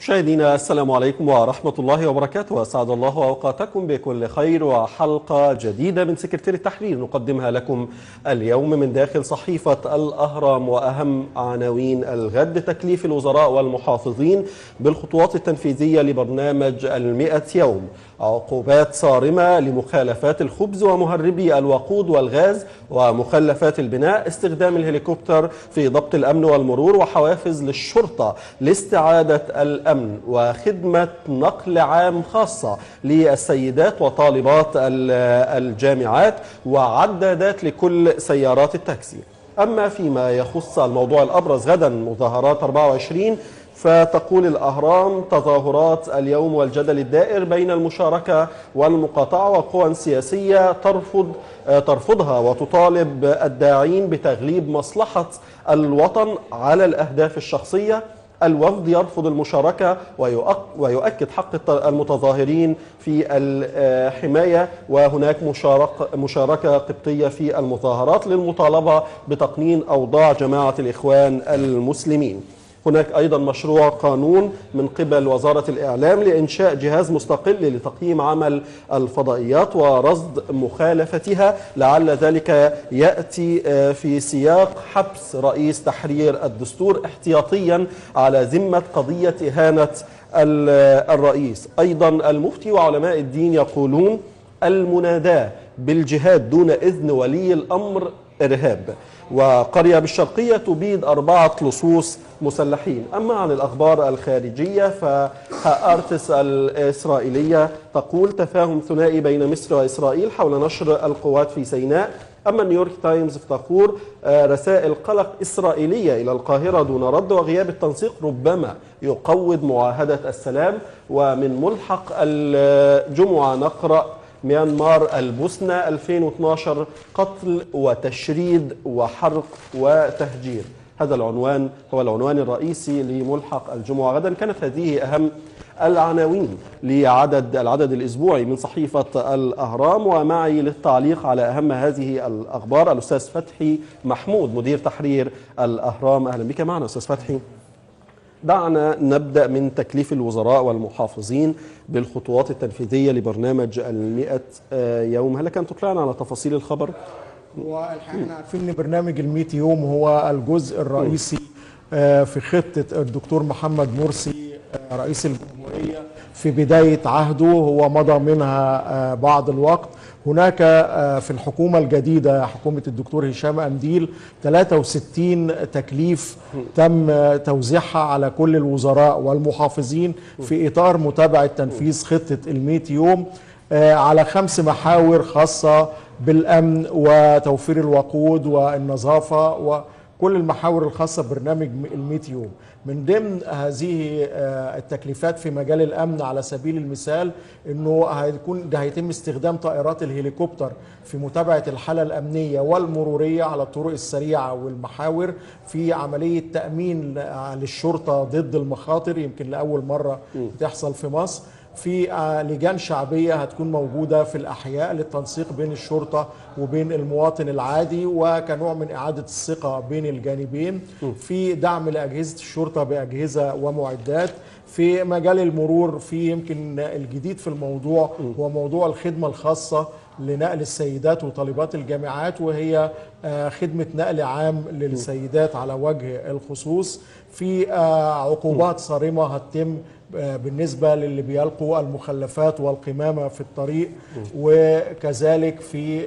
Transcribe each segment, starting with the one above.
مشاهدينا السلام عليكم ورحمة الله وبركاته. وأسعد الله أوقاتكم بكل خير وحلقة جديدة من سكرتير التحرير. نقدمها لكم اليوم من داخل صحيفة الأهرام وأهم عناوين الغد تكليف الوزراء والمحافظين بالخطوات التنفيذية لبرنامج المئة يوم. عقوبات صارمة لمخالفات الخبز ومهربي الوقود والغاز ومخلفات البناء استخدام الهليكوبتر في ضبط الأمن والمرور وحوافز للشرطة لاستعادة الأمن وخدمة نقل عام خاصة للسيدات وطالبات الجامعات وعدادات لكل سيارات التاكسي. أما فيما يخص الموضوع الأبرز غدا مظاهرات 24 فتقول الأهرام تظاهرات اليوم والجدل الدائر بين المشاركة والمقاطعة وقوى سياسية ترفض ترفضها وتطالب الداعين بتغليب مصلحة الوطن على الأهداف الشخصية. الوفد يرفض المشاركة ويؤكد حق المتظاهرين في الحماية وهناك مشاركة قبطية في المظاهرات للمطالبة بتقنين أوضاع جماعة الإخوان المسلمين. هناك أيضا مشروع قانون من قبل وزارة الإعلام لإنشاء جهاز مستقل لتقييم عمل الفضائيات ورصد مخالفتها. لعل ذلك يأتي في سياق حبس رئيس تحرير الدستور احتياطيا على ذمة قضية إهانة الرئيس. أيضا المفتي وعلماء الدين يقولون المناداة بالجهاد دون إذن ولي الأمر إرهاب. وقرية بالشرقية تبيد أربعة لصوص مسلحين. أما عن الأخبار الخارجية فهارتس الإسرائيلية تقول تفاهم ثنائي بين مصر وإسرائيل حول نشر القوات في سيناء. أما نيويورك تايمز فتقول رسائل قلق إسرائيلية إلى القاهرة دون رد وغياب التنسيق ربما يقوض معاهدة السلام. ومن ملحق الجمعة نقرأ ميانمار البوسنة 2012 قتل وتشريد وحرق وتهجير. هذا العنوان هو العنوان الرئيسي لملحق الجمعة. غدا كانت هذه أهم العناوين لعدد العدد الأسبوعي من صحيفة الأهرام. ومعي للتعليق على أهم هذه الأخبار الأستاذ فتحي محمود مدير تحرير الأهرام. أهلا بك معنا أستاذ فتحي. دعنا نبدأ من تكليف الوزراء والمحافظين بالخطوات التنفيذية لبرنامج المئة يوم. هل كان تطلعنا على تفاصيل الخبر؟ والحقيقة عارفين إن برنامج ال يوم هو الجزء الرئيسي في خطة الدكتور محمد مرسي رئيس الجمهورية في بداية عهده. هو مضى منها بعض الوقت. هناك في الحكومة الجديدة حكومة الدكتور هشام أنديل 63 تكليف تم توزيعها على كل الوزراء والمحافظين في إطار متابعة تنفيذ خطة الميت يوم على خمس محاور خاصة بالأمن وتوفير الوقود والنظافة وكل المحاور الخاصة ببرنامج الميت يوم. من ضمن هذه التكليفات في مجال الأمن على سبيل المثال إنه هيكون ده هيتم استخدام طائرات الهليكوبتر في متابعة الحالة الأمنية والمرورية على الطرق السريعة والمحاور في عملية تأمين للشرطة ضد المخاطر يمكن لأول مرة بتحصل في مصر. في لجان شعبية هتكون موجودة في الأحياء للتنسيق بين الشرطة وبين المواطن العادي وكنوع من إعادة الثقة بين الجانبين. في دعم لأجهزة الشرطة بأجهزة ومعدات. في مجال المرور في يمكن الجديد في الموضوع هو موضوع الخدمة الخاصة لنقل السيدات وطالبات الجامعات وهي خدمة نقل عام للسيدات على وجه الخصوص في عقوبات صارمة هتتم بالنسبة للي بيلقوا المخلفات والقمامة في الطريق وكذلك في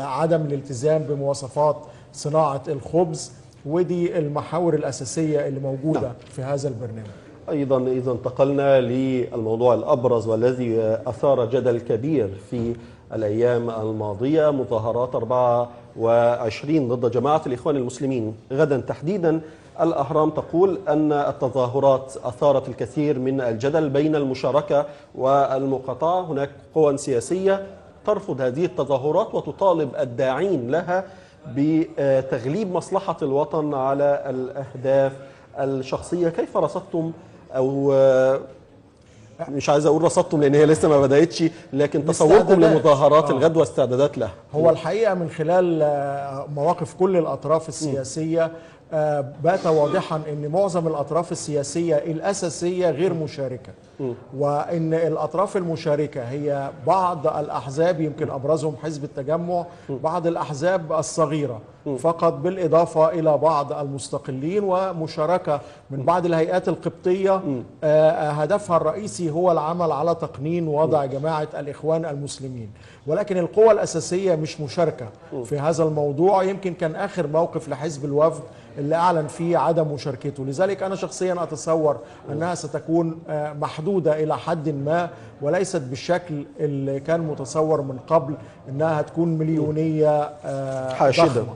عدم الالتزام بمواصفات صناعة الخبز ودي المحاور الأساسية اللي موجودة نعم. في هذا البرنامج أيضا إذا انتقلنا للموضوع الأبرز والذي أثار جدل كبير في الأيام الماضية مظاهرات 24 ضد جماعة الإخوان المسلمين. غدا تحديدا الأهرام تقول أن التظاهرات أثارت الكثير من الجدل بين المشاركة والمقاطعة. هناك قوى سياسية ترفض هذه التظاهرات وتطالب الداعين لها بتغليب مصلحة الوطن على الأهداف الشخصية. كيف رصدتم أو مش عايز أقول رصدتم لأن هي لسه ما بداتش لكن تصوركم. لمظاهرات آه. الغد واستعدادات لها. هو الحقيقة من خلال آه، مواقف كل الأطراف السياسية آه، بات واضحا إن معظم الأطراف السياسية الأساسية غير مشاركة. وإن الأطراف المشاركة هي بعض الأحزاب يمكن أبرزهم حزب التجمع بعض الأحزاب الصغيرة. فقط بالإضافة إلى بعض المستقلين ومشاركة من بعض الهيئات القبطية. آه، هدفها الرئيسي هو العمل على تقنين وضع جماعة الإخوان المسلمين. ولكن القوى الأساسية مش مشاركة في هذا الموضوع. يمكن كان آخر موقف لحزب الوفد اللي أعلن فيه عدم مشاركته. لذلك أنا شخصيا أتصور أنها ستكون آه، محدودة إلى حد ما وليست بالشكل اللي كان متصور من قبل إنها هتكون مليونية آه،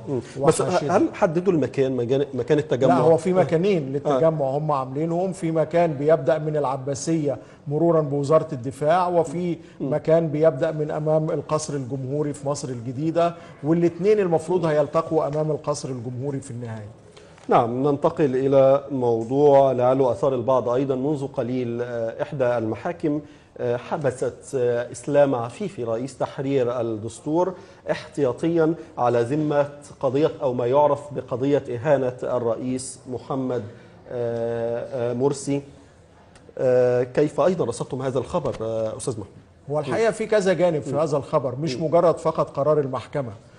مم. بس وحاشدة. هل حددوا المكان مكان- التجمع؟ لا هو في مكانين للتجمع هم عاملينهم في مكان بيبدأ من العباسية مرورا بوزارة الدفاع وفي مكان بيبدأ من أمام القصر الجمهوري في مصر الجديدة والاثنين المفروض هيلتقوا أمام القصر الجمهوري في النهاية. نعم ننتقل إلى موضوع لعله أثار البعض أيضا منذ قليل آه، إحدى المحاكم آه، حبست آه، إسلام عفيفي رئيس تحرير الدستور احتياطيا على ذمة قضية أو ما يعرف بقضية إهانة الرئيس محمد مرسي. كيف أيضا رصدتم هذا الخبر أستاذ محمد؟ هو الحقيقة في كذا جانب في هذا الخبر مش مجرد فقط قرار المحكمة. آه،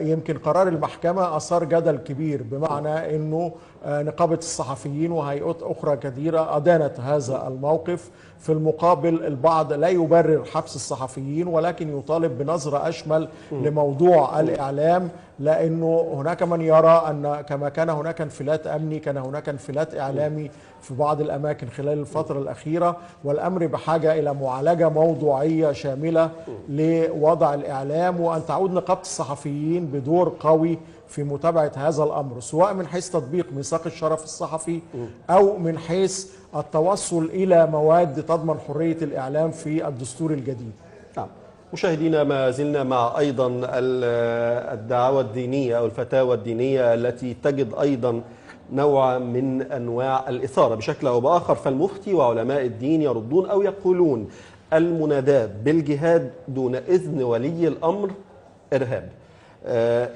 يمكن قرار المحكمة أثار جدل كبير بمعنى أنه آه، نقابة الصحفيين وهيئات أخرى كثيرة أدانت هذا الموقف في المقابل البعض لا يبرر حبس الصحفيين ولكن يطالب بنظرة أشمل لموضوع الإعلام لأنه هناك من يرى أن كما كان هناك انفلات أمني كان هناك انفلات إعلامي في بعض الأماكن خلال الفترة الأخيرة والأمر بحاجة إلى معالجة موضوعية شاملة لوضع الإعلام وأن تعود نقابة الصحفيين بدور قوي في متابعة هذا الأمر سواء من حيث تطبيق ميثاق الشرف الصحفي أو من حيث التوصل إلى مواد تضمن حرية الإعلام في الدستور الجديد. نعم. مشاهدينا ما زلنا مع أيضا ال- الدعاوى الدينية أو الفتاوى الدينية التي تجد أيضا نوع من أنواع الإثارة. بشكل أو بآخر فالمفتي وعلماء الدين يردون أو يقولون المنادات بالجهاد دون إذن ولي الأمر إرهاب. آه،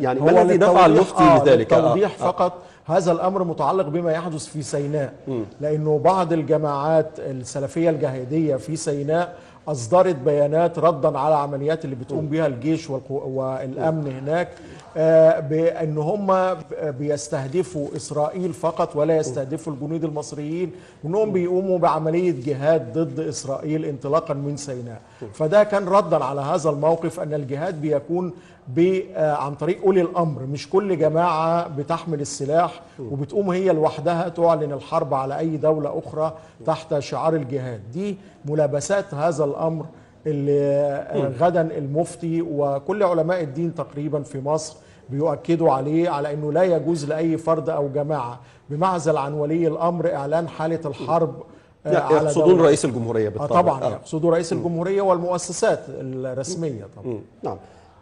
يعني ما الذي دفع المفتي آه لذلك. آه، للتوضيح آه. فقط. هذا الأمر متعلق بما يحدث في سيناء لأنه بعض الجماعات السلفية الجهاديه في سيناء أصدرت بيانات ردا على عمليات اللي بتقوم بها الجيش والأمن هناك آه، بأن هم بيستهدفوا إسرائيل فقط ولا يستهدفوا الجنود المصريين وإنهم بيقوموا بعملية جهاد ضد إسرائيل انطلاقا من سيناء. فده كان ردا على هذا الموقف أن الجهاد بيكون ب- آه، عن طريق أولي الأمر. مش كل جماعة بتحمل السلاح وبتقوم هي لوحدها تعلن الحرب على أي دولة أخرى تحت شعار الجهاد. دي ملابسات هذا الأمر اللي آه، غدا المفتي وكل علماء الدين تقريبا في مصر بيؤكدوا عليه على إنه لا يجوز لأي فرد أو جماعة بمعزل عن ولي الأمر إعلان حالة الحرب يقصدون. رئيس الجمهورية آه بالطبع طبعا آه. يقصدوا رئيس الجمهورية والمؤسسات الرسمية طبعا. نعم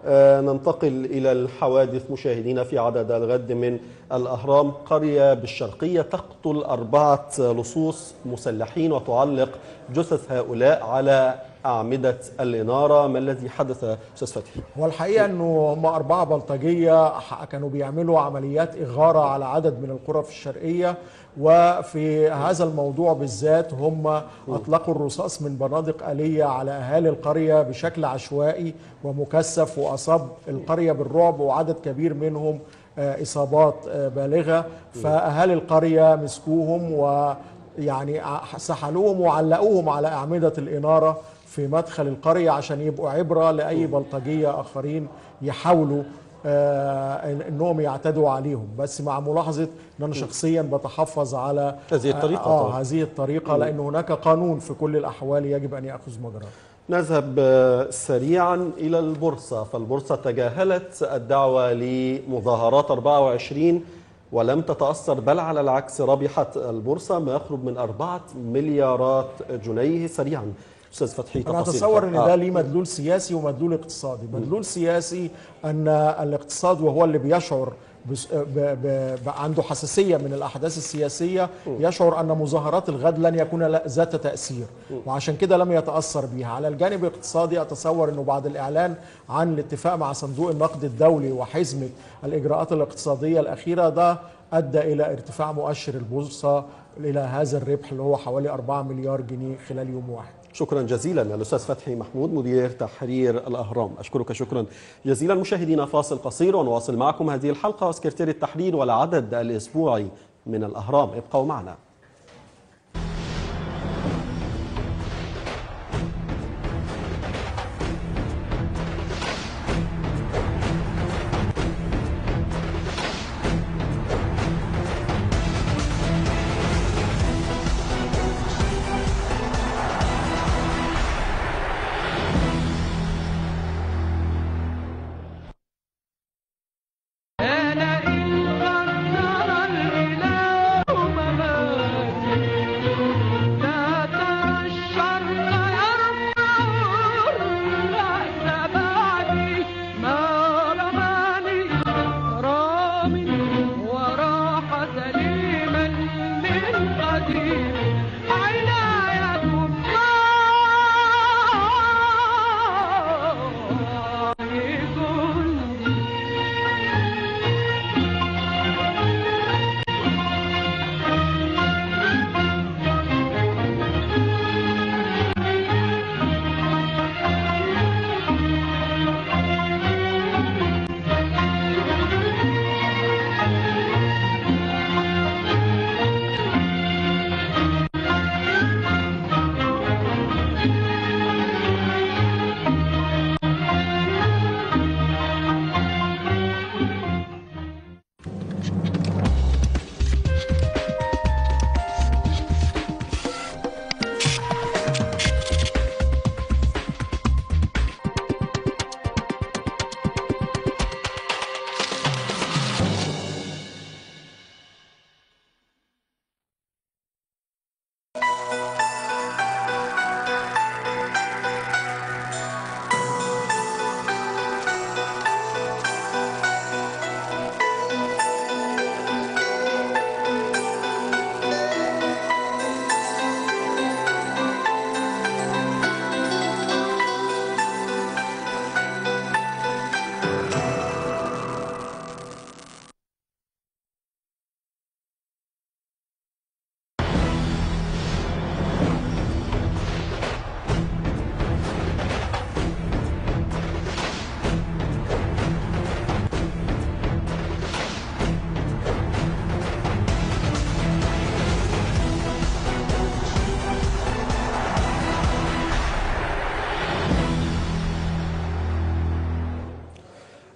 آه، ننتقل إلى الحوادث مشاهدينا في عدد الغد من الأهرام قرية بالشرقية تقتل أربعة لصوص مسلحين وتعلق جثث هؤلاء على أعمدة الإنارة ما الذي حدث أستاذ فتحي؟ هو الحقيقة إنه هم أربعة بلطجية ح- كانوا بيعملوا عمليات إغارة على عدد من القرى في الشرقية وفي هذا الموضوع بالذات هم أطلقوا الرصاص من بنادق آلية على أهالي القرية بشكل عشوائي ومكثف واصاب القرية بالرعب وعدد كبير منهم آه، إصابات آه، بالغة فأهالي القرية مسكوهم ويعني ع- سحلوهم وعلقوهم على أعمدة الإنارة في مدخل القرية عشان يبقوا عبرة لأي بلطجية آخرين يحاولوا آه إنهم يعتدوا عليهم. بس مع ملاحظة إن أنا شخصيا بتحفظ على هذه الطريقة آه طبعاً. هذه الطريقة لأن هناك قانون في كل الأحوال يجب أن يأخذ مجراه. نذهب آه، سريعا إلى البورصة. فالبورصة تجاهلت الدعوة لمظاهرات 24 ولم تتأثر بل على العكس ربحت البورصة ما يقرب من أربعة مليارات جنيه. سريعا أستاذ فتحي أنا أتصور إن آه. ده ليه مدلول سياسي ومدلول اقتصادي. مدلول سياسي أن الاقتصاد وهو اللي بيشعر بس- ب- ب- ب- عنده حساسية من الأحداث السياسية يشعر أن مظاهرات الغد لن يكون ذات تأثير. وعشان كده لم يتأثر بها. على الجانب الاقتصادي أتصور إنه بعد الإعلان عن الاتفاق مع صندوق النقد الدولي وحزمة الإجراءات الاقتصادية الأخيرة ده أدى إلى ارتفاع مؤشر البورصة إلى هذا الربح اللي هو حوالي 4 مليار جنيه خلال يوم واحد. شكرا جزيلا الاستاذ فتحي محمود مدير تحرير الأهرام. أشكرك شكرا جزيلا. مشاهدينا فاصل قصير ونواصل معكم هذه الحلقة وسكرتير التحرير والعدد الأسبوعي من الأهرام. ابقوا معنا.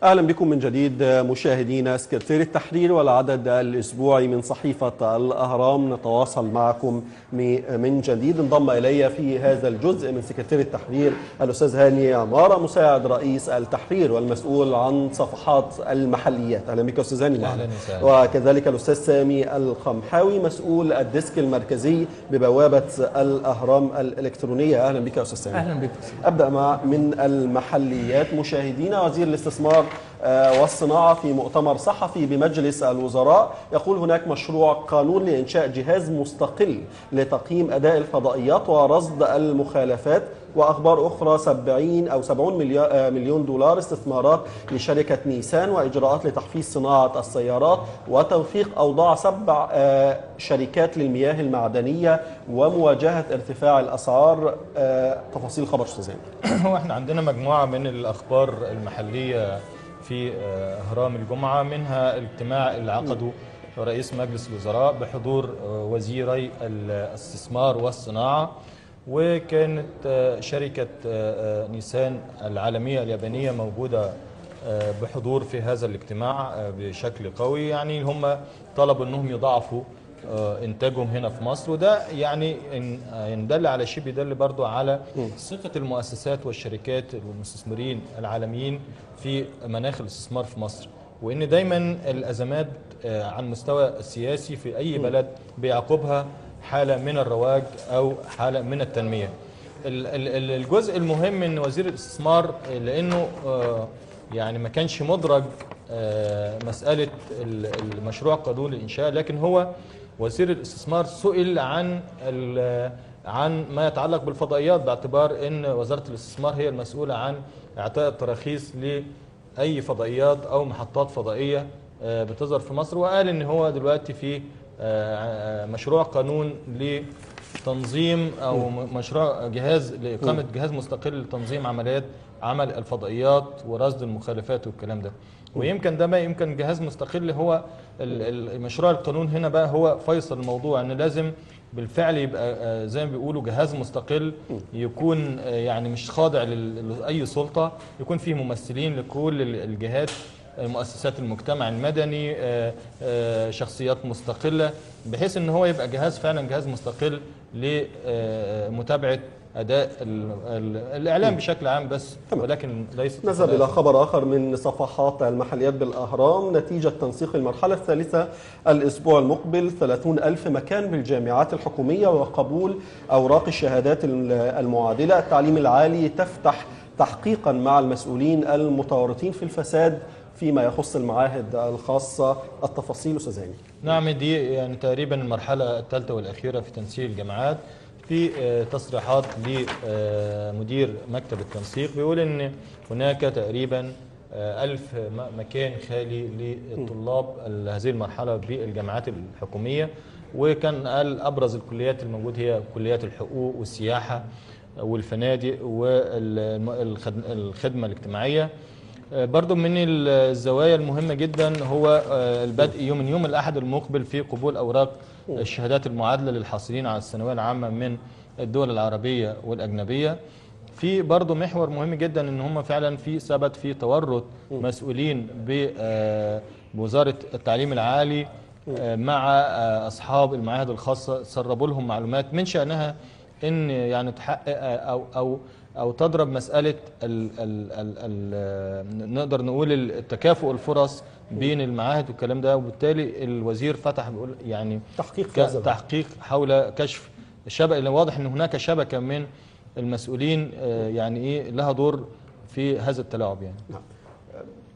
أهلا بكم من جديد مشاهدينا سكرتير التحرير والعدد الأسبوعي من صحيفة الأهرام. نتواصل معكم من جديد. انضم إلي في هذا الجزء من سكرتير التحرير الأستاذ هاني عمارة مساعد رئيس التحرير والمسؤول عن صفحات المحليات. أهلا بك أستاذ هاني معنا. أهلاً. وكذلك الأستاذ سامي القمحاوي مسؤول الديسك المركزي ببوابة الأهرام الإلكترونية. أهلا بك يا أستاذ سامي. أهلا بك. أبدأ مع من المحليات. مشاهدينا وزير الاستثمار آه، والصناعة في مؤتمر صحفي بمجلس الوزراء. يقول هناك مشروع قانون لإنشاء جهاز مستقل لتقييم أداء الفضائيات ورصد المخالفات. وأخبار أخرى 70 أو 70 مليا- آه، مليون دولار استثمارات لشركة نيسان وإجراءات لتحفيز صناعة السيارات وتوثيق أوضاع سبع آه، شركات للمياه المعدنية ومواجهة ارتفاع الأسعار. آه، تفاصيل خبر هاني. هو إحنا عندنا مجموعة من الأخبار المحلية في آه، إهرام الجمعة. منها الاجتماع اللي عقده رئيس مجلس الوزراء بحضور آه، وزيري الاستثمار والصناعة وكانت آه، شركة نيسان العالمية اليابانية موجودة بحضور في هذا الاجتماع بشكل قوي. يعني هم طلبوا إنهم يضاعفوا إنتاجهم هنا في مصر. وده يعني آه، يندل على شيء بيدل برضو على ثقة المؤسسات والشركات والمستثمرين العالميين في مناخ الاستثمار في مصر. وإن دايما الأزمات آه، على المستوى السياسي في أي بلد بيعقبها حالة من الرواج أو حالة من التنمية. ال- ال- ال- الجزء المهم إن وزير الاستثمار آه، لأنه آه، يعني ما كانش مدرج آه، مسألة ال- المشروع قانون الإنشاء لكن هو وزير الاستثمار سئل عن عن ما يتعلق بالفضائيات باعتبار إن وزارة الاستثمار هي المسؤولة عن إعطاء التراخيص لأي فضائيات أو محطات فضائية آه، بتظهر في مصر وقال إن هو دلوقتي في آه، آه، مشروع قانون لتنظيم أو مشروع جهاز لإقامة جهاز مستقل لتنظيم عمليات عمل الفضائيات ورصد المخالفات والكلام ده. ويمكن ده ما يمكن جهاز مستقل هو مشروع القانون هنا بقى هو فيصل الموضوع إن لازم بالفعل يبقى آه، زي ما بيقولوا جهاز مستقل يكون آه، يعني مش خاضع لأي سلطة يكون فيه ممثلين لكل ال- الجهات آه، مؤسسات المجتمع المدني شخصيات مستقلة بحيث إن هو يبقى جهاز فعلا جهاز مستقل لمتابعه أداء ال- ال- الإعلام بشكل عام بس ولكن ليس نذهب إلى خبر آخر من صفحات المحليات بالأهرام. نتيجة تنسيق المرحلة الثالثة الأسبوع المقبل 30 ألف مكان بالجامعات الحكومية وقبول أوراق الشهادات المعادلة. التعليم العالي تفتح تحقيقا مع المسؤولين المتورطين في الفساد فيما يخص المعاهد الخاصة. التفاصيل أستاذ نعم دي يعني تقريبا المرحلة الثالثة والأخيرة في تنسيق الجامعات. في آه، تصريحات لمدير مكتب التنسيق بيقول إن هناك تقريبا آه، ألف مكان خالي للطلاب هذه المرحلة بالجامعات الحكومية وكان قال أبرز الكليات الموجود هي كليات الحقوق والسياحة والفنادق والخدمة الاجتماعية. آه، برضو من الزوايا المهمة جدا هو البدء يوم يوم الأحد المقبل في قبول أوراق الشهادات المعادلة للحاصلين على الثانوية العامة من الدول العربية والأجنبية. في برضو محور مهم جدا إن هم فعلا في ثبت في تورط مسؤولين آه، بوزارة التعليم العالي آه، مع آه، أصحاب المعاهد الخاصة سربوا لهم معلومات من شأنها إن يعني تحقق أو أو أو تضرب مسألة ال ال ال ال نقدر نقول التكافؤ الفرص بين المعاهد والكلام ده وبالتالي الوزير فتح بيقول يعني تحقيق. تحقيق حول كشف الشبكه لأن واضح إن هناك شبكة من المسؤولين آه، يعني إيه لها دور في هذا التلاعب يعني.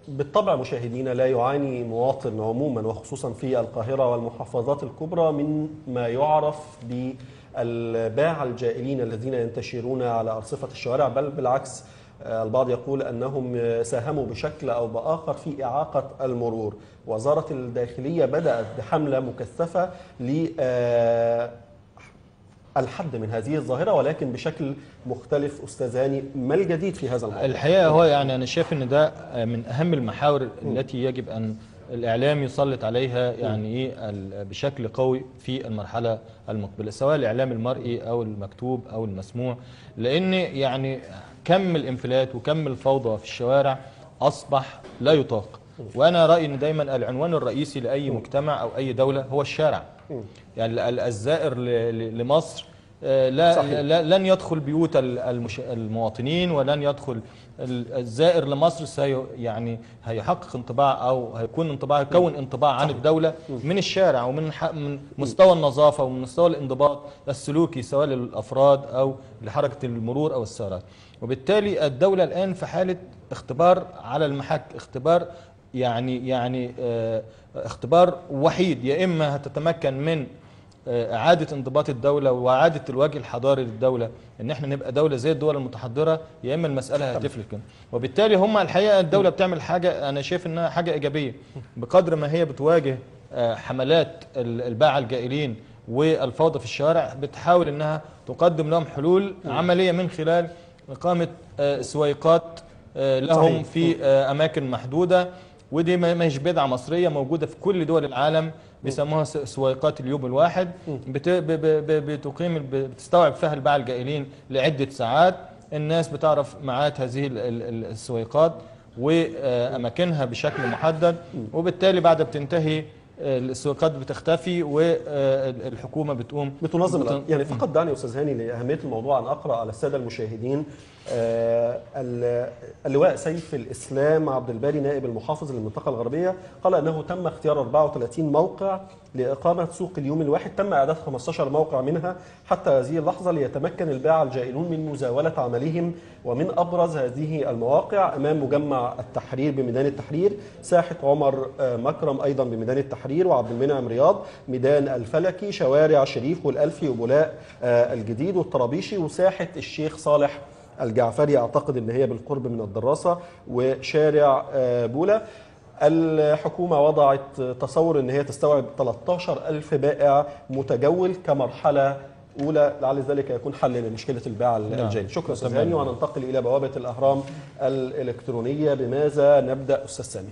بالطبع مشاهدينا لا يعاني مواطن عموما وخصوصا في القاهرة والمحافظات الكبرى من ما يعرف بالباعة الجائلين الذين ينتشرون على أرصفة الشوارع بل بالعكس البعض يقول أنهم آه، ساهموا بشكل أو بآخر في إعاقة المرور. وزارة الداخلية بدأت بحملة مكثفة ل آه، الحد من هذه الظاهرة ولكن بشكل مختلف. أستاذ هاني ما الجديد في هذا الموضوع؟ الحقيقة هو يعني أنا شايف إن ده من أهم المحاور التي يجب أن الإعلام يسلط عليها يعني إيه بشكل قوي في المرحلة المقبلة سواء الإعلام المرئي أو المكتوب أو المسموع. لأن يعني كم الإنفلات وكم الفوضى في الشوارع أصبح لا يطاق وأنا رأيي إن دايما العنوان الرئيسي لأي مجتمع أو أي دولة هو الشارع يعني ال- الزائر لمصر آه، لا, صحيح. لا لن يدخل بيوت. المواطنين ولن يدخل ال- الزائر لمصر سي يعني هيحقق انطباع أو هيكون انطباع يكون انطباع عن الدولة من الشارع ومن. من مستوى النظافة ومن مستوى الانضباط السلوكي سواء للأفراد أو لحركة المرور أو السيارات وبالتالي الدولة الآن في حالة اختبار على المحك اختبار يعني يعني آه، اختبار وحيد. يا إما هتتمكن من آه، إعادة انضباط الدولة وإعادة الوجه الحضاري للدولة إن إحنا نبقى دولة زي الدول المتحضرة يا إما المسألة هتفلت كده. وبالتالي هم الحقيقة الدولة بتعمل حاجة أنا شايف إنها حاجة إيجابية. بقدر ما هي بتواجه آه، حملات ال- الباعة الجائلين والفوضى في الشوارع بتحاول إنها تقدم لهم حلول عملية من خلال إقامة آه، سويقات آه، لهم. في آه، أماكن محدودة. ودي ما هيش بدعة مصرية موجودة في كل دول العالم بيسموها سويقات اليوم الواحد. بتقيم بتستوعب فيها الباعة الجائلين لعدة ساعات. الناس بتعرف ميعاد هذه ال- ال- ال- السويقات واماكنها بشكل محدد. وبالتالي بعد بتنتهي السويقات بتختفي والحكومة بتقوم بتنظم بتن- يعني فقط دعني أستاذ هاني لأهمية الموضوع أن أقرأ على السادة المشاهدين آه، ال- اللواء سيف الإسلام عبد الباري نائب المحافظ للمنطقة الغربية قال أنه تم اختيار 34 موقع لإقامة سوق اليوم الواحد. تم إعداد 15 موقع منها حتى هذه اللحظة ليتمكن الباعة الجائلون من مزاولة عملهم ومن أبرز هذه المواقع. إمام مجمع التحرير بميدان التحرير ساحة عمر آه، مكرم أيضا بميدان التحرير. وعبد المنعم رياض ميدان الفلكي شوارع شريف والألفي وبولاق آه، الجديد والطرابيشي وساحة الشيخ صالح الجعفري. أعتقد إن هي بالقرب من الدراسة وشارع آه، بولا. الحكومة وضعت تصور إن هي تستوعب 13 ألف بائع متجول كمرحلة أولى لعل ذلك يكون حل لمشكلة الباعة الجيد. شكرا تمام. هاني وننتقل إلى بوابة الأهرام الإلكترونية. بماذا نبدأ أستاذ سامي؟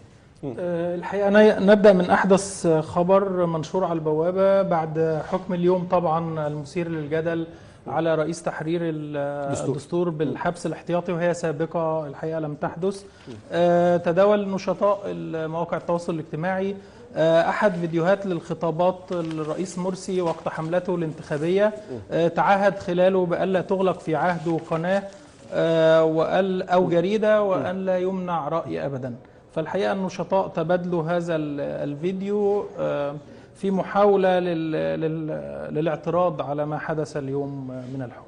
آه، الحقيقة ن- نبدأ من أحدث خبر منشور على البوابة بعد حكم اليوم طبعا المثير للجدل على رئيس تحرير ال- دستور. الدستور بالحبس الاحتياطي وهي سابقة الحقيقة لم تحدث. آه، تداول نشطاء مواقع التواصل الاجتماعي. آه، أحد فيديوهات للخطابات الرئيس مرسي وقت حملته الانتخابية. آه، تعهد خلاله بألا تغلق في عهده قناة آه، وقال أو جريدة وأن لا يمنع رأي أبدا. فالحقيقة النشطاء تبادلوا هذا ال- الفيديو آه، في محاولة لل- لل- للاعتراض على ما حدث اليوم من الحكم.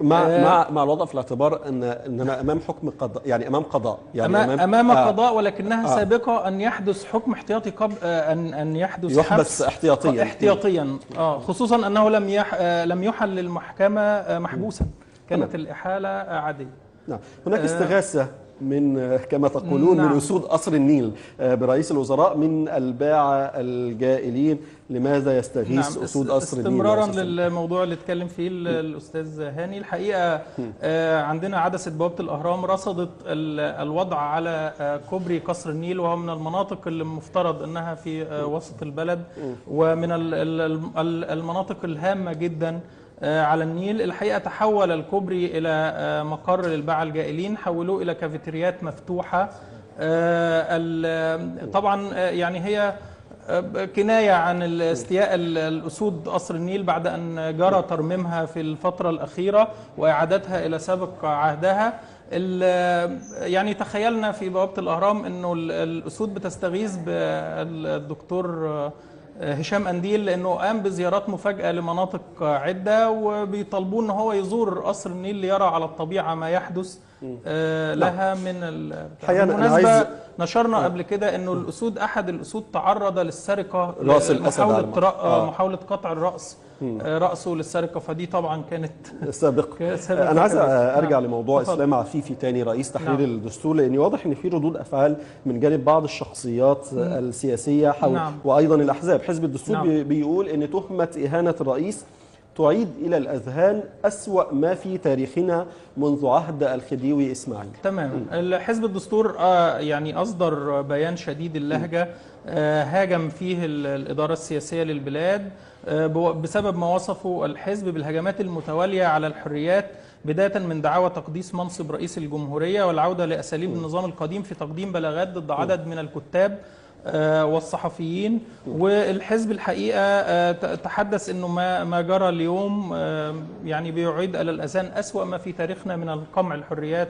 مع آه. مع مع الوضع في الاعتبار ان إننا أمام حكم قضاء يعني أمام قضاء يعني أمام, أمام آه، قضاء ولكنها آه. سابقة أن يحدث حكم احتياطي قبل آه، أن أن يحدث يحبس حبس احتياطيا. احتياطيا. آه خصوصا أنه لم يح آه، لم يحل للمحكمة آه، محبوسا. كانت الإحالة آه، عادية. نعم. هناك آه. من آه، كما تقولون من نعم. أسود قصر النيل آه، برئيس الوزراء من الباعة الجائلين. لماذا يستغيث أسود قصر النيل استمرارا؟ للموضوع اللي اتكلم فيه ال- الأستاذ هاني. الحقيقة آه، عندنا عدسة بوابه الأهرام رصدت ال- الوضع على كوبري قصر النيل وهو من المناطق اللي مفترض إنها في وسط البلد. ومن ال- ال- ال- المناطق الهامة جدا على النيل. الحقيقة تحول الكوبري إلى آه، مقر للباعة الجائلين. حولوه إلى كافيتريات مفتوحة. آه، طبعا آه، يعني هي كناية عن استياء ال- الأسود قصر النيل بعد أن جرى ترميمها في الفترة الأخيرة وإعادتها إلى سابق عهدها. يعني تخيلنا في بوابة الأهرام أنه ال- الأسود بتستغيث بالدكتور هشام أنديل لأنه قام بزيارات مفاجئة لمناطق عدة وبيطالبوه أن هو يزور قصر النيل ليرى على الطبيعة ما يحدث آه، لها من ال- الحقيقة أنا- أنا بالمناسبة عايز- نشرنا قبل كده إنه الأسود أحد الأسود تعرض للسرقة محاوله. آه. محاولة قطع الرأس رأسه للسرقة فدي طبعا كانت سابق سابق أنا عايز كبير. أرجع نعم. لموضوع اتفضل. إسلام عفيفي تاني رئيس تحرير نعم. الدستور لأن واضح إن في ردود أفعال من جانب بعض الشخصيات السياسية حول نعم. وأيضا الأحزاب حزب الدستور نعم. بي- بيقول إن تهمة إهانة الرئيس تعيد إلى الأذهان أسوأ ما في تاريخنا منذ عهد الخديوي إسماعيل. تمام. الحزب الدستور آه، يعني أصدر بيان شديد اللهجة آه، هاجم فيه ال- الإدارة السياسية للبلاد آه، بسبب ما وصفه الحزب بالهجمات المتوالية على الحريات بداية من دعاوى تقديس منصب رئيس الجمهورية والعودة لأساليب النظام القديم في تقديم بلاغات ضد عدد من الكتاب والصحفيين. والحزب الحقيقة آه، تحدث إنه ما ما جرى اليوم آه، يعني بيعيد إلى الاذهان أسوأ ما في تاريخنا من القمع الحريات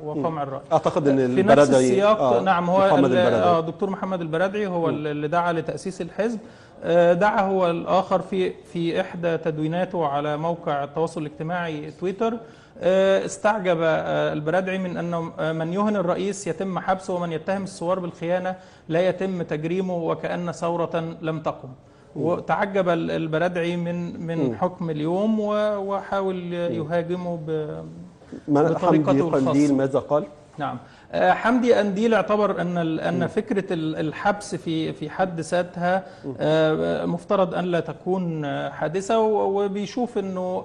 وقمع الراي أعتقد إن في نفس السياق آه، نعم هو محمد آه دكتور محمد البرادعي هو اللي دعا لتأسيس الحزب. آه، دعا هو الآخر في في إحدى تدويناته على موقع التواصل الاجتماعي تويتر. آه، استعجب آه، البرادعي من ان آه، من يهن الرئيس يتم حبسه ومن يتهم الثوار بالخيانة لا يتم تجريمه وكأن ثورة لم تقم. وتعجب ال- البرادعي من من حكم اليوم وحاول يهاجمه بطريقته الخاصة. ماذا قال؟ نعم. آه، حمدي أنديل اعتبر أن أن فكرة ال- الحبس في في حد ذاتها آه، مفترض أن لا تكون آه، حادثة و- وبيشوف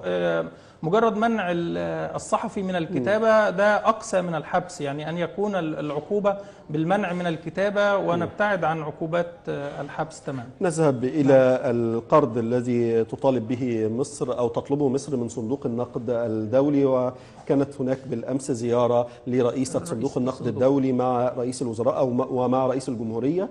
آه، مجرد منع ال- الصحفي من الكتابة ده أقسى من الحبس يعني أن يكون ال- العقوبة بالمنع من الكتابة ونبتعد عن عقوبات آه، الحبس تماما. نذهب إلى القرض الذي تطالب به مصر أو تطلبه مصر من صندوق النقد الدولي وكانت هناك بالأمس زيارة لرئيسة صندوق النقد الدولي مع رئيس الوزراء ومع رئيس الجمهورية.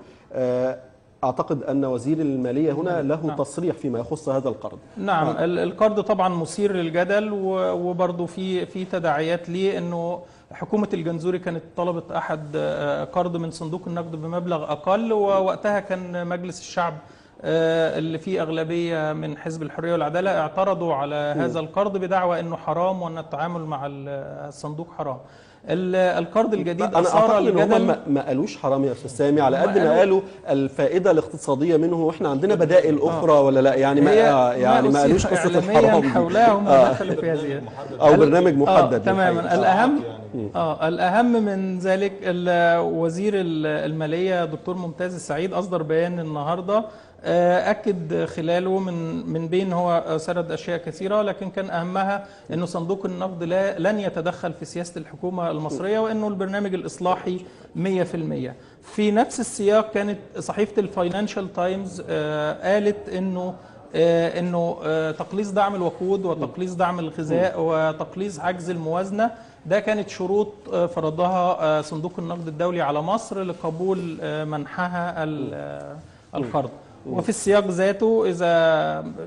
آه، أعتقد أن وزير المالية هنا له نعم. تصريح فيما يخص هذا القرض. نعم ال- القرض طبعا مثير للجدل وبرضه في في تداعيات ليه إنه حكومة الجنزوري كانت طلبت أحد آه، قرض من صندوق النقد بمبلغ أقل ووقتها كان مجلس الشعب آه، اللي فيه أغلبية من حزب الحرية والعدالة اعترضوا على هذا القرض بدعوى إنه حرام وإن التعامل مع ال- الصندوق حرام. ال- القرض الجديد أنا أثار الجدل ما- ما قالوش حرام يا أستاذ سامي على قد ما قالوا- الفائدة الاقتصادية منه وإحنا عندنا بدائل أخرى ولا لا؟ يعني ما آه، يعني ما قالوش قصة الحرام دي. حولها هم آه. دخلوا في هذه. أو برنامج محدد. آه تماما. الاهم آه الأهم من ذلك وزير ال- المالية دكتور ممتاز السعيد أصدر بيان النهارده آه، أكد خلاله من من بين هو سرد أشياء كثيرة لكن كان أهمها إنه صندوق النقد لا لن يتدخل في سياسة الحكومة المصرية وإنه البرنامج الإصلاحي 100% في نفس السياق كانت صحيفة الفاينانشال تايمز قالت إنه آه، إنه آه، تقليص دعم الوقود وتقليص دعم الغذاء وتقليص عجز الموازنة ده كانت شروط آه، فرضها آه، صندوق النقد الدولي على مصر لقبول آه، منحها ال- آه، القرض وفي السياق ذاته إذا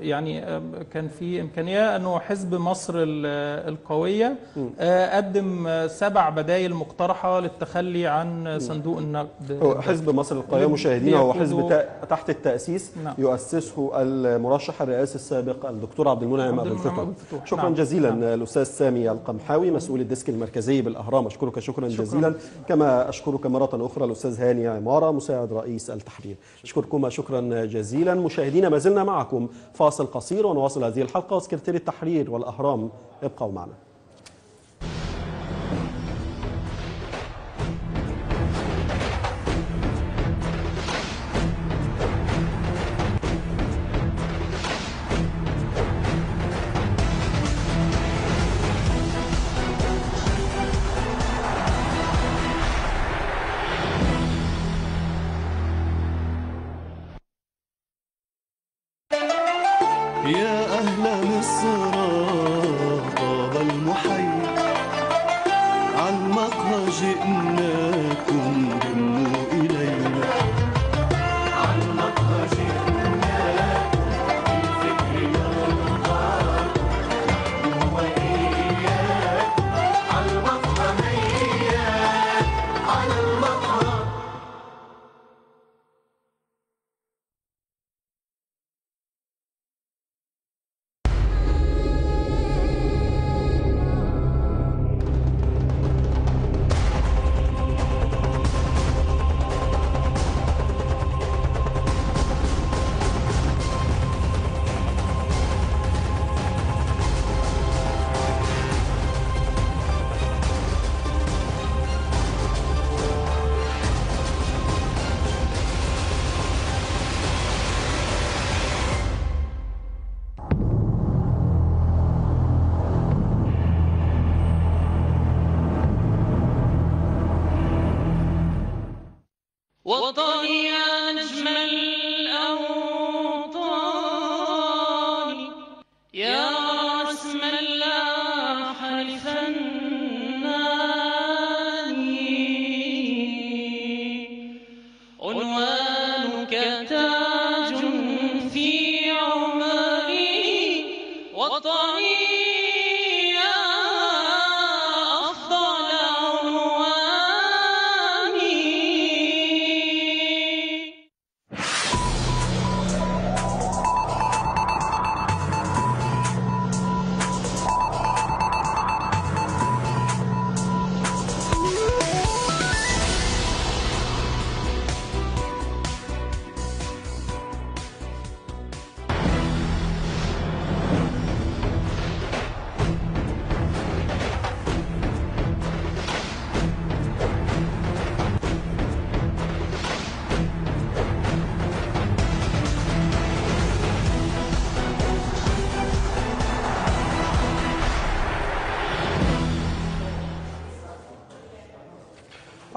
يعني كان في إمكانية أنه حزب مصر ال- القوية آه، قدم سبع بدائل مقترحة للتخلي عن صندوق النقد. هو حزب مصر القوية مشاهدينا هو حزب تحت التأسيس نعم. يؤسسه المرشح الرئاسي السابق الدكتور عبد المنعم عبد الفتوح. شكرا نعم. جزيلا نعم. الأستاذ سامي القمحاوي مسؤول الديسك المركزي بالأهرام. أشكرك شكرا, جزيلا. كما أشكرك مرة أخرى الأستاذ هاني عمارة مساعد رئيس التحرير. أشكركما شكرا جزيلا. مشاهدينا ما زلنا معكم فاصل قصير ونواصل هذه الحلقة. وسكرتير التحرير والأهرام ابقوا معنا. وطني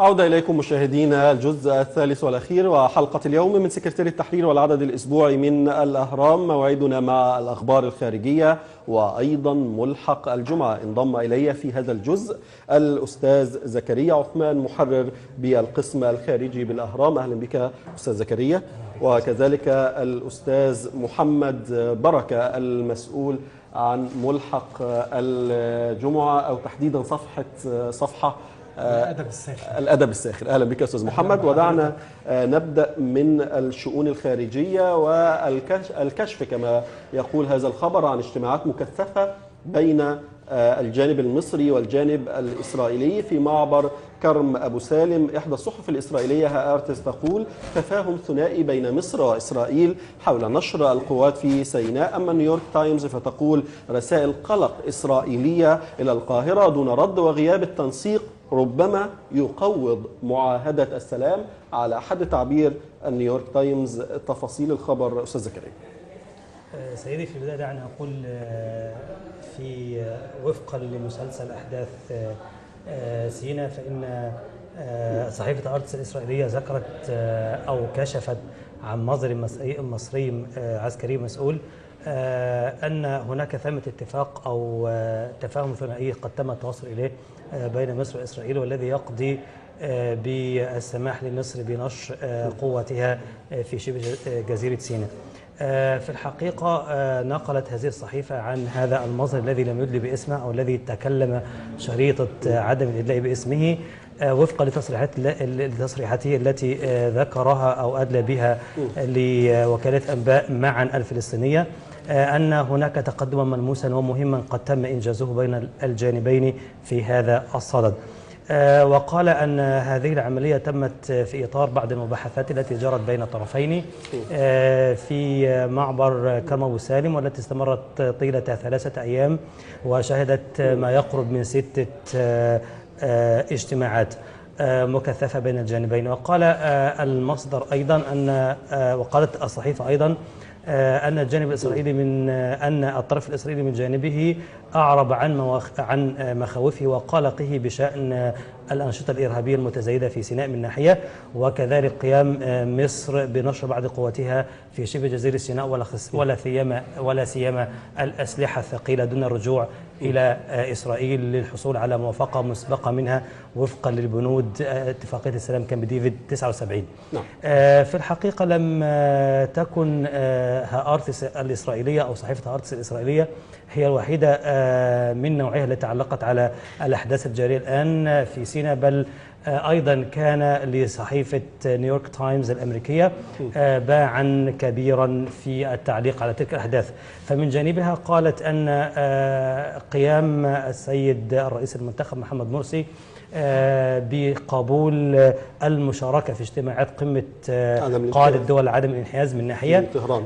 عودة إليكم مشاهدينا الجزء الثالث والأخير وحلقة اليوم من سكرتير التحرير والعدد الأسبوعي من الأهرام موعدنا مع الأخبار الخارجية وأيضا ملحق الجمعة. انضم إلي في هذا الجزء الأستاذ زكريا عثمان محرر بالقسم الخارجي بالأهرام. أهلا بك أستاذ زكريا. وكذلك الأستاذ محمد بركة المسؤول عن ملحق الجمعة أو تحديدا صفحة صفحة الادب الساخن. الأدب الساخر أهلا بك أستاذ محمد. ودعنا آه، نبدأ من الشؤون الخارجية والكشف كما يقول هذا الخبر عن اجتماعات مكثفة بين آه، الجانب المصري والجانب الإسرائيلي في معبر كرم أبو سالم. إحدى الصحف الإسرائيلية هارتس تقول تفاهم ثنائي بين مصر وإسرائيل حول نشر القوات في سيناء أما نيويورك تايمز فتقول رسائل قلق إسرائيلية إلى القاهرة دون رد وغياب التنسيق ربما يقوض معاهدة السلام على حد تعبير النيويورك تايمز تفاصيل الخبر أستاذ زكريا. آه، سيدي في البداية دعني أقول آه، في آه، وفقا لمسلسل أحداث سينا فإن صحيفة أرتس الإسرائيلية ذكرت أو كشفت عن مصدر مصري- عسكري مسؤول أن هناك ثمة اتفاق أو تفاهم ثنائي قد تم التوصل إليه. بين مصر وإسرائيل والذي يقضي آه، بالسماح لمصر بنشر آه، قوتها آه، في شبه جزيرة سيناء. في الحقيقة نقلت هذه الصحيفة عن هذا المصدر الذي لم يدلي باسمه أو الذي تكلم شريطة عدم الإدلاء باسمه وفقا لتصريحات لتصريحاته التي ذكرها أو أدلى بها لوكالة أنباء معا الفلسطينية. أن هناك تقدما ملموسا ومهما قد تم إنجازه بين الجانبين في هذا الصدد. آه، وقال أن هذه العملية تمت في إطار بعض المباحثات التي جرت بين الطرفين آه، في معبر كرم سالم والتي استمرت طيلة ثلاثة أيام وشهدت ما يقرب من ستة آه، آه، اجتماعات آه، مكثفة بين الجانبين. وقال آه، المصدر أيضا أن آه، وقالت الصحيفة أيضا آه، أن الجانب الإسرائيلي من آه، أن الطرف الإسرائيلي من جانبه أعرب عن عن آه، مخاوفه وقلقه بشأن آه، الأنشطة الإرهابية المتزايدة في سيناء من ناحية وكذلك قيام آه، مصر بنشر بعض قواتها في شبه جزيرة سيناء ولا سيما ولا سيما الأسلحة الثقيلة دون الرجوع إلى آه، إسرائيل للحصول على موافقة مسبقة منها وفقا للبنود آه، اتفاقية السلام كامب ديفيد 79 نعم. آه، في الحقيقة لم تكن هارتس الإسرائيلية أو صحيفة هارتس الإسرائيلية هي الوحيدة من نوعها التي علقت على الأحداث الجارية الآن في سيناء بل آه، أيضا كان لصحيفة نيويورك تايمز الأمريكية آه، باعا كبيرا في التعليق على تلك الأحداث فمن جانبها قالت أن آه، قيام السيد الرئيس المنتخب محمد مرسي بقبول المشاركة في اجتماعات الانحياز. قادة دول عدم الانحياز من ناحية في طهران.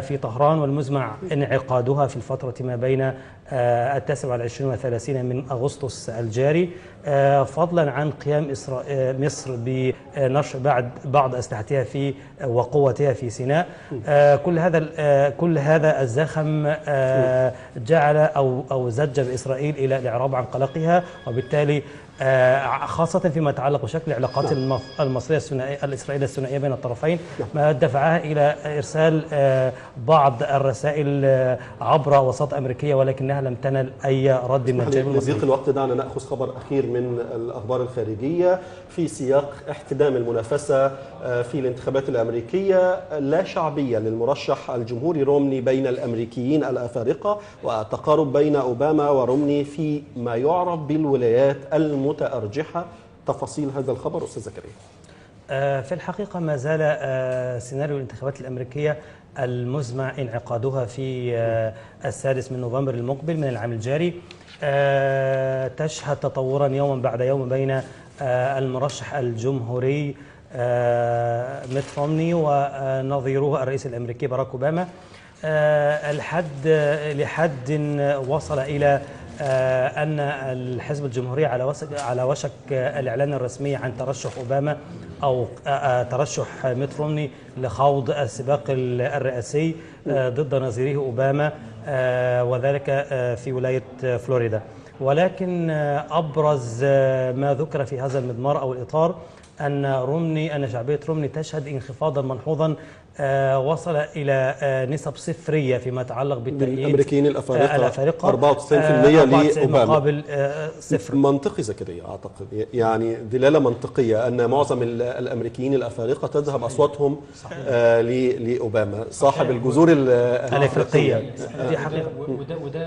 في طهران والمزمع انعقادها في الفترة ما بين التاسع والعشرين والثلاثين من أغسطس الجاري. آه، فضلا عن قيام آه، مصر بنشر بعد بعض أسلحتها في وقوتها في سيناء. آه، كل هذا آه، كل هذا الزخم آه، جعل أو أو زج بإسرائيل إلى الإعراب عن قلقها وبالتالي آه، خاصة فيما يتعلق بشكل العلاقات المف- المصرية الثنائية الإسرائيلية الثنائية بين الطرفين ما دفعها إلى إرسال آه، بعض الرسائل آه، عبر وساطة أمريكية ولكنها لم تنل أي رد من الجانب المصري الوقت دعنا نأخذ خبر أخير من الأخبار الخارجية في سياق احتدام المنافسة آه، في الانتخابات الأمريكية لا شعبية للمرشح الجمهوري رومني بين الأمريكيين الأفارقة والتقارب بين أوباما ورومني في ما يعرف بالولايات المتأرجحة. تفاصيل هذا الخبر أستاذ زكريا. آه، في الحقيقة ما زال آه، سيناريو الانتخابات الأمريكية المزمع انعقادها في آه، السادس من نوفمبر المقبل من العام الجاري. آه، تشهد تطورا يوما بعد يوم بين آه، المرشح الجمهوري ميت رومني ونظيره الرئيس الأمريكي باراك أوباما. آه، الحد لحد وصل إلى آه، أن الحزب الجمهوري على وشك على وشك الإعلان الرسمي عن ترشح أوباما أو آه، آه، ترشح ميت رومني لخوض السباق ال- الرئاسي ضد نظيره أوباما آه، وذلك في ولاية آه، فلوريدا. ولكن أبرز ما ذكر في هذا المضمار أو الإطار أن رمني أن شعبية رمني تشهد انخفاضا ملحوظا آه، وصل إلى آه، نسب صفرية فيما يتعلق بالتأييد الأمريكيين الأفارقة آه، 94% آه، 94 لأوباما. مقابل صفر. منطقي زكريا أعتقد. يعني دلالة منطقية أن معظم ال- الأمريكيين الأفارقة تذهب أصواتهم آه ل- لأوباما. صاحب الجذور ال- الإفريقية. دي حقيقة. وده وده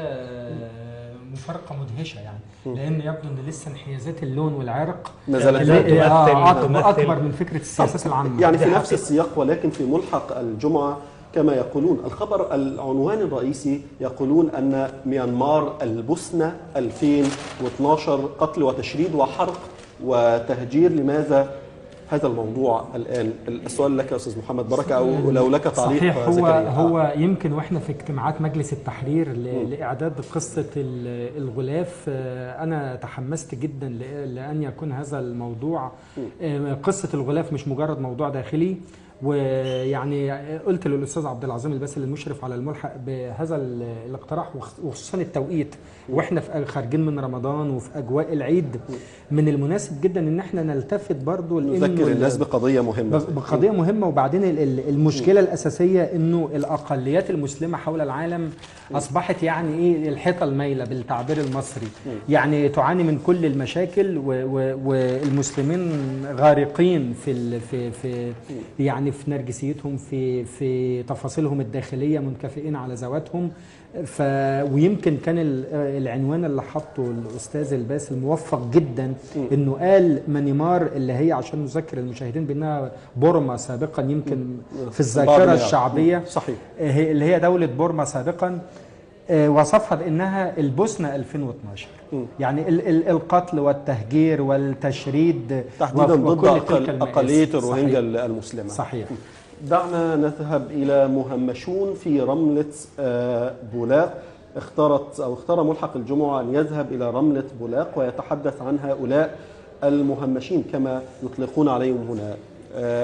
آه، مفارقة مدهشة يعني. لأن يبدو أن لسه انحيازات اللون والعرق ما زالت آه، تمثل. أكبر من فكرة السياسات العامة. يعني في نفس. السياق ولكن في ملحق الجمعة كما يقولون. الخبر العنوان الرئيسي يقولون أن ميانمار البوسنة 2012 قتل وتشريد وحرق وتهجير لماذا؟ هذا الموضوع الآن. السؤال لك يا أستاذ محمد. بركة أو لو لك تعليق صحيح هو زكريا. هو يمكن وإحنا في اجتماعات مجلس التحرير ل- لإعداد قصة ال- الغلاف آه، أنا تحمست جدا ل- لأن يكون هذا الموضوع آه، قصة الغلاف مش مجرد موضوع داخلي. ويعني قلت للأستاذ عبد العظيم الباسل المشرف على الملحق بهذا ال- الاقتراح وخ- وخصوصا التوقيت. وإحنا في خارجين من رمضان وفي أجواء العيد من المناسب جدا إن إحنا نلتفت برضو نذكر ال- الناس بقضية مهمة. بقضية مهمة وبعدين ال- ال- المشكلة الأساسية إنه الأقليات المسلمة حول العالم أصبحت يعني إيه الحيطة المايلة بالتعبير المصري. يعني تعاني من كل المشاكل والمسلمين غارقين في ال- في في يعني في نرجسيتهم في في تفاصيلهم الداخلية منكفئين على ذواتهم. ف ويمكن كان ال- العنوان اللي حطه الأستاذ الباسل موفق جدا إنه قال مانيمار اللي هي عشان نذكر المشاهدين بأنها بورما سابقا يمكن في الذاكرة. الشعبية. صحيح. هي- اللي هي دولة بورما سابقا. آه، وصفها بإنها البوسنة 2012 يعني ال- ال- القتل والتهجير والتشريد تحديدا ضد. أقلية الروهينجا صحيح. المسلمة. صحيح. دعنا نذهب إلى مهمشون في رملة آه، بولاق. اختارت أو اختار ملحق الجمعة أن يذهب إلى رملة بولاق ويتحدث عن هؤلاء المهمشين كما يطلقون عليهم هنا. آه،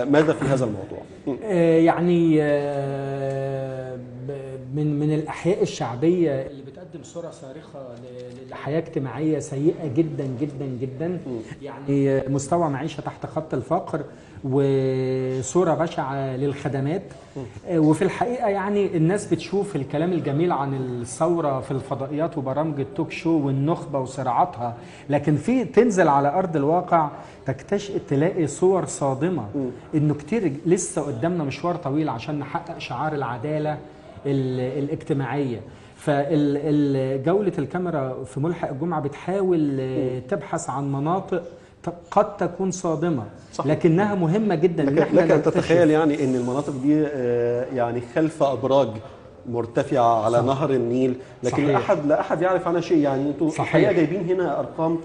ماذا في هذا الموضوع؟ آه، يعني آه، من من الأحياء الشعبية اللي بتقدم صورة صارخة ل- لحياة اجتماعية سيئة جدا جدا جدا. يعني مستوى معيشة تحت خط الفقر وصورة بشعة للخدمات. آه، وفي الحقيقة يعني الناس بتشوف الكلام الجميل عن الثورة في الفضائيات وبرامج التوك شو والنخبة وصراعاتها. لكن في تنزل على أرض الواقع تكتشف تلاقي صور صادمة إنه كتير لسه قدامنا مشوار طويل عشان نحقق شعار العدالة ال- الاجتماعية. فجولة الكاميرا في ملحق الجمعة بتحاول آه، تبحث عن مناطق قد تكون صادمة صحيح. لكنها مهمة جدا إن لك, إحنا لك أن نكتشف. تتخيل يعني أن المناطق دي آه، يعني خلف أبراج مرتفعة على نهر النيل لكن صحيح. لا أحد لا أحد يعرف عنها شيء يعني أنتوا صحيح. الحقيقة جايبين هنا أرقام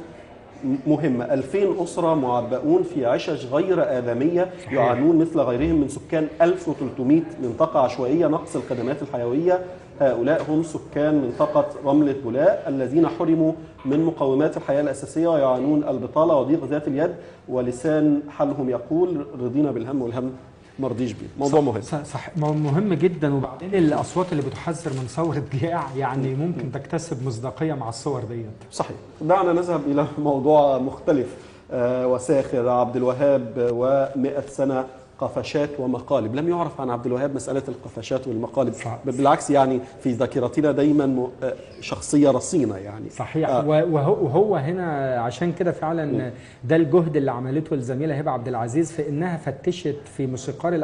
مهمة 2000 أسرة معبئون في عشش غير آدمية يعانون مثل غيرهم من سكان 1300 منطقة عشوائية نقص الخدمات الحيوية هؤلاء هم سكان منطقة رملة بولاء الذين حرموا من مقومات الحياة الأساسية ويعانون البطالة وضيق ذات اليد ولسان حالهم يقول رضينا بالهم والهم مرضيش بيه. موضوع مهم. صح, صح. مو- مهم جدا. وبعدين الأصوات اللي بتحذر من ثوره جياع يعني ممكن تكتسب مصداقية مع الصور ديت. صحيح. دعنا نذهب إلى موضوع مختلف. آه، وساخر عبد الوهاب و100 سنة قفشات ومقالب لم يعرف عن عبد الوهاب مسألة القفشات والمقالب صح. بالعكس يعني في ذاكرتنا دايما آه، شخصية رصينة يعني صحيح آه. وهو, هنا عشان كده فعلا ده الجهد اللي عملته الزميله هبة عبد العزيز في إنها فتشت في موسيقار.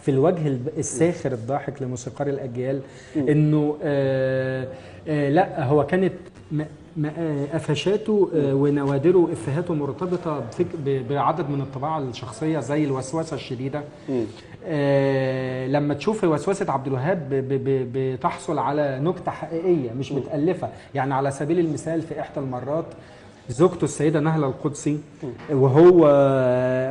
في الوجه الساخر الضاحك لموسيقار الأجيال إنه آه آه لا هو كانت قفشاته آه، ونوادره افهاته مرتبطة بعدد من الطباع الشخصية زي الوسوسة الشديدة. آه، لما تشوف وسوسة عبد الوهاب ب- ب- ب- بتحصل على نكتة حقيقية مش متألفة. يعني على سبيل المثال في إحدى المرات زوجته السيدة نهله القدسي وهو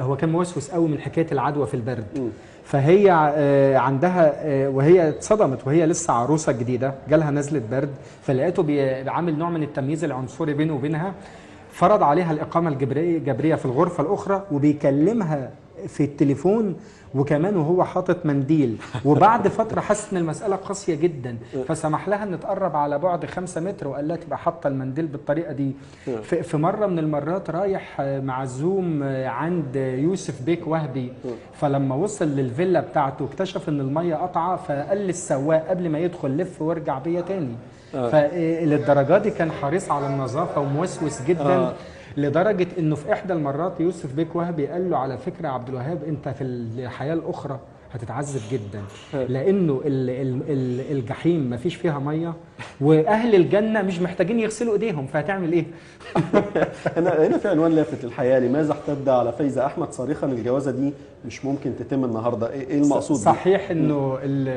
هو كان موسوس قوي من حكاية العدوى في البرد. فهي آه، عندها آه، وهي اتصدمت وهي لسه عروسة جديدة جالها نزله برد فلقيته بيعمل نوع من التمييز العنصري بينه وبينها. فرض عليها الإقامة الجبرية الجبرية في الغرفة الأخرى وبيكلمها في التليفون وكمان وهو حاطط منديل. وبعد فترة حس إن المسألة قاسية جدا. فسمح لها إن تقرب على بعد خمسة متر وقال لها تبقى حاطة المنديل بالطريقة دي. في مرة من المرات رايح آه، معزوم آه، عند يوسف بيك وهبي. فلما وصل للفيلا بتاعته اكتشف إن المية قطعة فقال للسواق قبل ما يدخل لف وارجع بيا تاني. فللدرجه دي كان حريص على النظافة وموسوس جدا. آه. لدرجة إنه في إحدى المرات يوسف بيك وهبي قال له على فكرة عبد الوهاب أنت في الحياة الأخرى هتتعذب جدا. لأنه ال- ال- ال- الجحيم ما فيش فيها مية وأهل الجنة مش محتاجين يغسلوا إيديهم فهتعمل إيه؟ هنا هنا في عنوان لافت للحياه لماذا احتد على فايزة أحمد صريخا؟ الجوازة دي مش ممكن تتم النهارده. إيه إيه المقصود؟ صحيح إنه ال-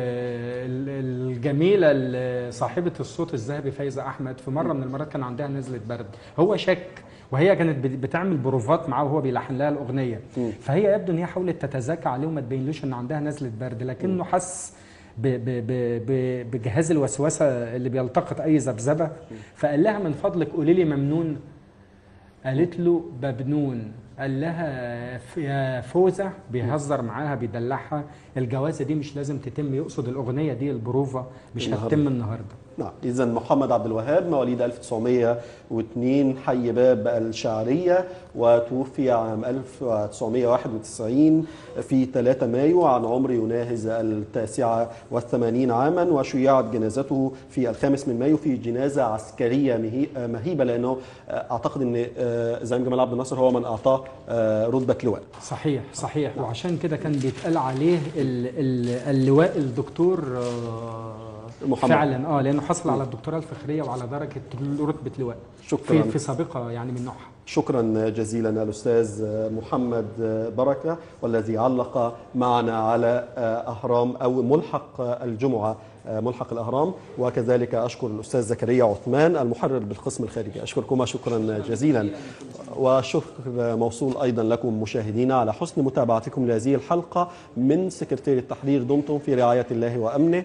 ال- الجميلة ال- صاحبة الصوت الذهبي فايزة أحمد في مرة من المرات كان عندها نزلة برد. هو شك وهي كانت بت- بتعمل بروفات معاه وهو بيلحن لها الأغنية. فهي يبدو ان هي حاولت تتذاكى عليه وما تبينلوش إن عندها نزلة برد لكنه حس ب- ب- ب- ب- بجهاز الوسوسة اللي بيلتقط أي ذبذبة. فقال لها من فضلك قولي لي ممنون. قالت له ببنون. قال لها يا فوزة بيهزر معاها بيدلعها. الجوازة دي مش لازم تتم يقصد الأغنية دي البروفة مش النهاردة. هتتم النهاردة. نعم. إذا محمد عبد الوهاب مواليد 1902 حي باب الشعرية وتوفي عام 1991 في 3 مايو عن عمر يناهز التاسعة والثمانين عاما وشيعت جنازته في الخامس من مايو في جنازة عسكرية مهي- مهيبة لأنه أعتقد أن زعيم جمال عبد الناصر هو من أعطاه رتبة لواء. صحيح صحيح. وعشان كده كان بيتقال عليه ال ال اللواء الدكتور آه، محمد. فعلا آه لأنه حصل على الدكتوراه الفخرية وعلى درجه رتبة لواء شكراً. في, في سابقة يعني من نوعها. شكرا جزيلا الأستاذ محمد بركة والذي علق معنا على أهرام أو ملحق الجمعة ملحق الأهرام. وكذلك أشكر الأستاذ زكريا عثمان المحرر بالقسم الخارجي. أشكركما شكرا جزيلا. والشكر موصول أيضا لكم مشاهدينا على حسن متابعتكم لهذه الحلقة من سكرتير التحرير دمتم في رعاية الله وأمنه.